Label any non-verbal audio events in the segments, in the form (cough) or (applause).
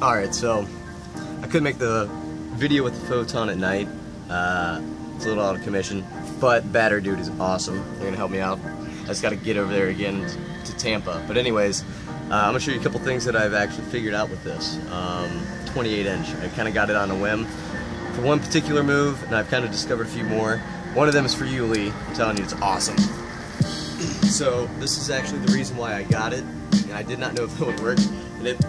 Alright, so I couldn't make the video with the photon at night. Uh, it's a little out of commission, but Batter Dude is awesome. They're gonna help me out. I just gotta get over there again to Tampa. But anyways, uh, I'm gonna show you a couple things that I've actually figured out with this. Um, 28 inch. I kind of got it on a whim for one particular move, and I've kind of discovered a few more. One of them is for you, Lee. I'm telling you, it's awesome. So this is actually the reason why I got it, and I did not know if it would work, and it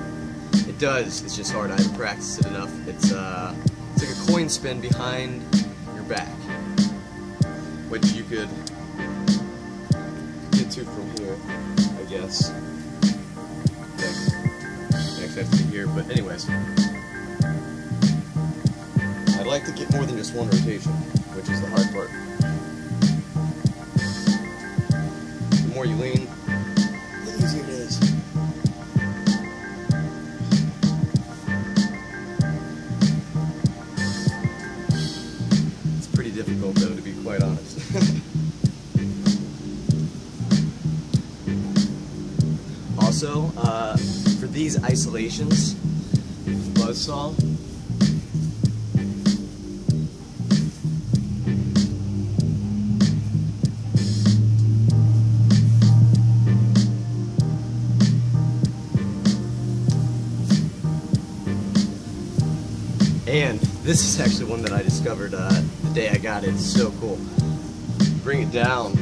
does. It's just hard. I haven't practiced it enough. It's uh, it's like a coin spin behind your back, which you could get to from here, I guess. Next, next to here, but anyways. I'd like to get more than just one rotation, which is the hard part. The more you lean, difficult though, to be quite honest. (laughs) also, uh, for these isolations, buzzsaw, And this is actually one that I discovered uh, the day I got it. It's so cool. Bring it down.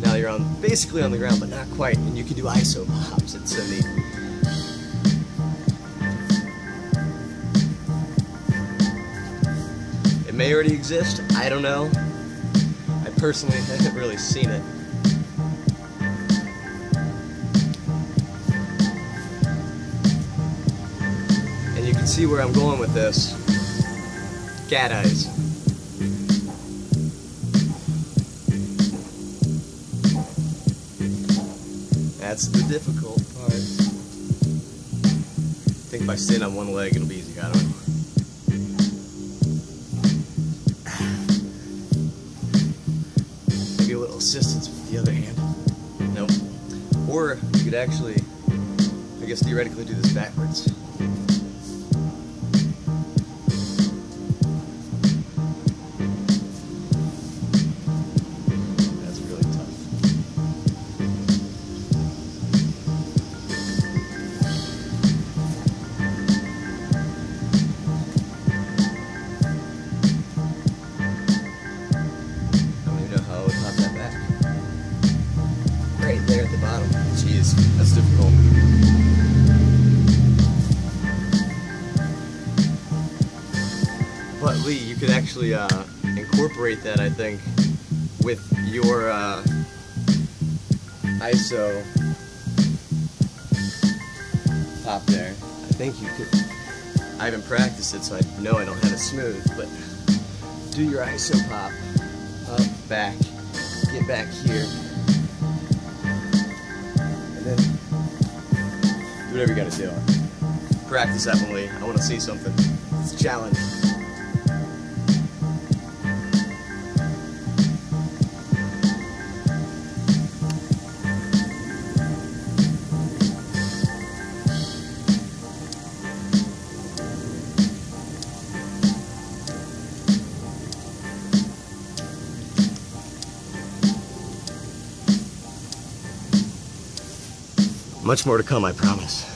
Now you're on basically on the ground, but not quite. And you can do ISO pops. It's so neat. It may already exist. I don't know. I personally (laughs) haven't really seen it. Can see where I'm going with this. Cat eyes. That's the difficult part. I think I stand on one leg, it'll be easy. I don't know. Maybe a little assistance with the other hand. Nope. Or you could actually, I guess theoretically, do this backwards. Could actually uh, incorporate that, I think, with your uh, ISO pop there. I think you could. I haven't practiced it, so I know I don't have it smooth, but do your ISO pop up, back, get back here, and then do whatever you gotta do. Practice that Lee. I want to see something. It's a challenge. Much more to come, I promise.